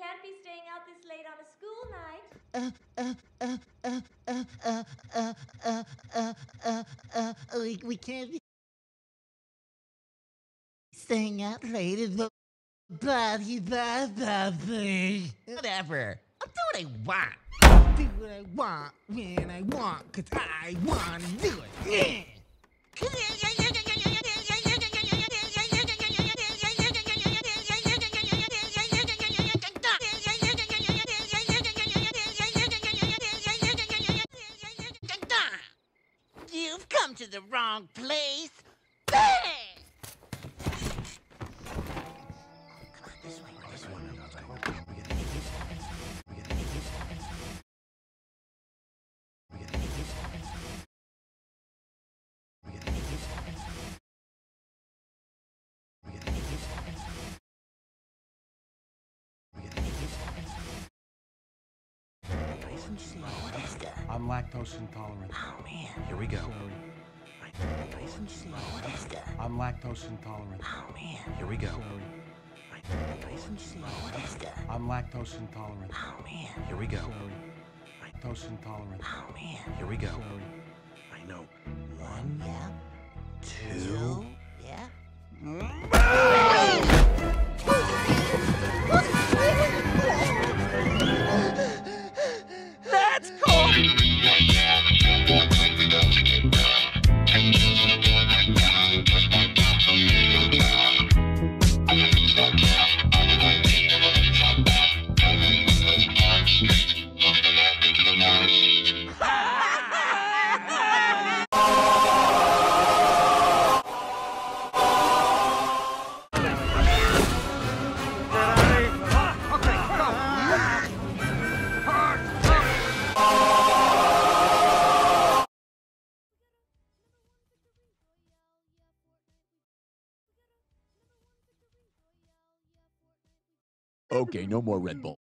can't be staying out this late on a school night. We, we can't be staying out late in the body, body, whatever. I'll do what I want. I'll do what I want when I want, cause I wanna do it. Yeah. Come to the wrong place. Bang! I'm lactose intolerant. Oh man, Here we go. what is that? I'm lactose intolerant. Oh man, Here we go. what is that? I'm lactose intolerant. Oh man, Here we go. Lactose intolerant. oh man. Here we go. I know. One, Yeah, two. Yeah. Okay, no more Red mm. Bull.